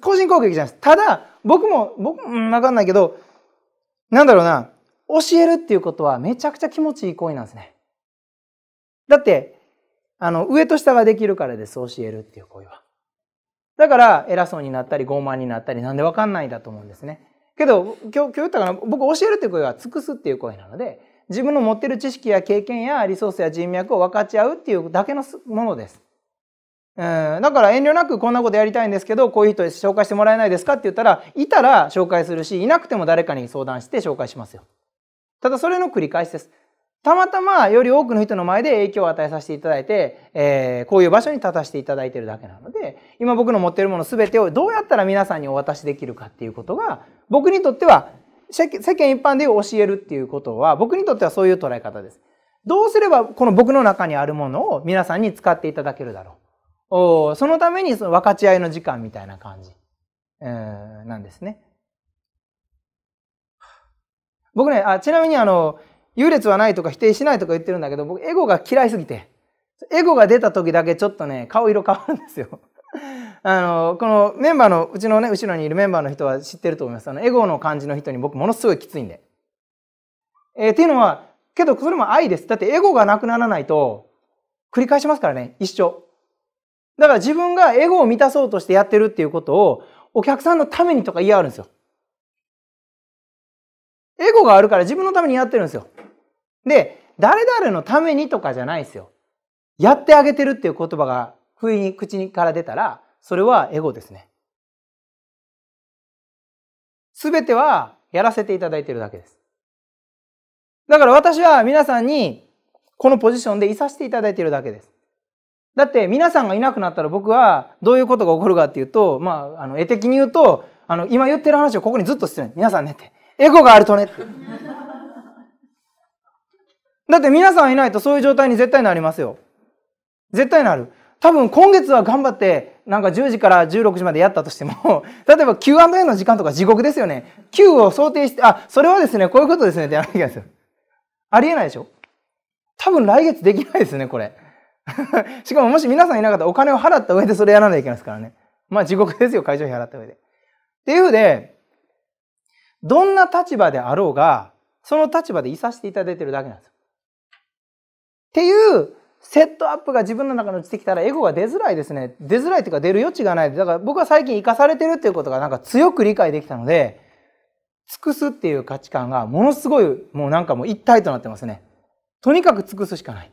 個人攻撃じゃないです。ただ、僕も、僕も、うん、わかんないけど、なんだろうな、教えるっていうことはめちゃくちゃ気持ちいい行為なんですね。だって、あの、上と下ができるからです、教えるっていう行為は。だから、偉そうになったり、傲慢になったり、なんでわかんないんだと思うんですね。けど、今日、今日言ったかな、僕教えるっていう声は尽くすっていう声なので、自分の持ってる知識や経験やリソースや人脈を分かち合うっていうだけのものです。うん、だから遠慮なくこんなことやりたいんですけど、こういう人紹介してもらえないですかって言ったら、いたら紹介するし、いなくても誰かに相談して紹介しますよ。ただそれの繰り返しです。たまたまより多くの人の前で影響を与えさせていただいて、えー、こういう場所に立たせていただいているだけなので、今僕の持っているもの全てをどうやったら皆さんにお渡しできるかっていうことが、僕にとっては、世間一般で教えるっていうことは、僕にとってはそういう捉え方です。どうすればこの僕の中にあるものを皆さんに使っていただけるだろう。おそのためにその分かち合いの時間みたいな感じ、えー、なんですね。僕ね、あちなみにあの、優劣はないとか否定しないとか言ってるんだけど、僕エゴが嫌いすぎて、エゴが出た時だけちょっとね、顔色変わるんですよ。あの、このメンバーの、うちのね、後ろにいるメンバーの人は知ってると思います。あの、エゴの感じの人に僕ものすごいきついんで。えー、っていうのは、けどそれも愛です。だってエゴがなくならないと、繰り返しますからね、一生。だから自分がエゴを満たそうとしてやってるっていうことをお客さんのためにとか言い合うんですよ。エゴがあるから自分のためにやってるんですよ。で、誰々のためにとかじゃないですよ。やってあげてるっていう言葉が不意に口から出たら、それはエゴですね。すべてはやらせていただいてるだけです。だから私は皆さんにこのポジションでいさせていただいているだけです。だって皆さんがいなくなったら僕はどういうことが起こるかっていうと、まあ、あの、絵的に言うと、あの、今言ってる話をここにずっとしてる。皆さんねって。エゴがあるとねって。だって皆さんいないとそういう状態に絶対なりますよ。絶対なる。多分今月は頑張って、なんか10時から16時までやったとしても、例えば Q&A の時間とか地獄ですよね。Q を想定して、あ、それはですね、こういうことですねってやらなきゃいけないですよ。ありえないでしょ多分来月できないですね、これ。しかももし皆さんいなかったらお金を払った上でそれやらないといけないですからね。まあ地獄ですよ、会場費払った上で。っていうふうで、どんな立場であろうが、その立場でいさせていただいてるだけなんですよ。っていうセットアップが自分の中に落ちてきたらエゴが出づらいですね。出づらいっていうか出る余地がない。だから僕は最近生かされてるっていうことがなんか強く理解できたので、尽くすっていう価値観がものすごいもうなんかもう一体となってますね。とにかく尽くすしかない。